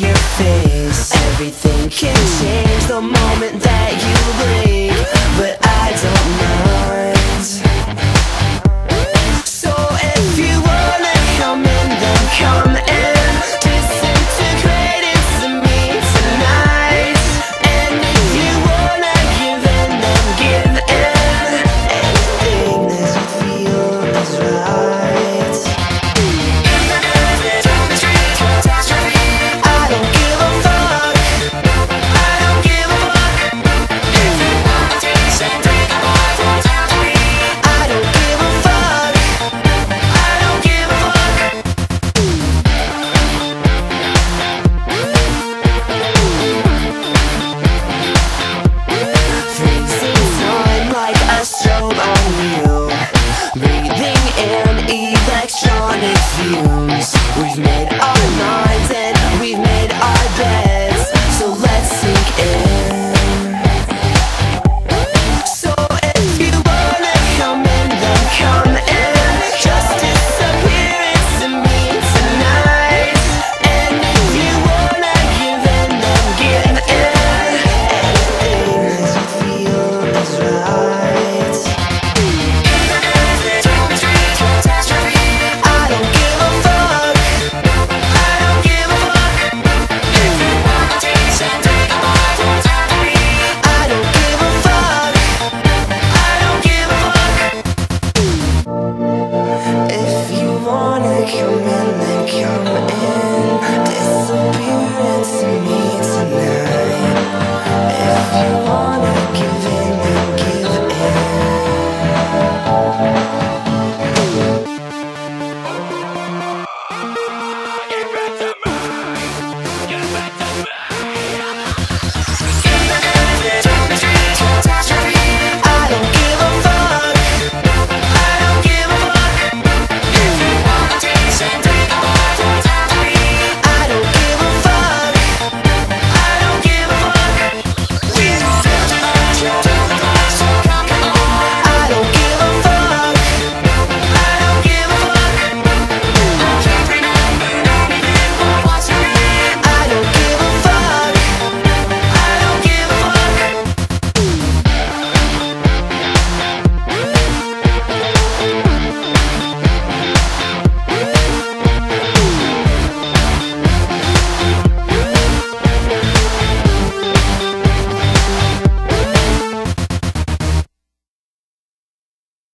you face. come in then come in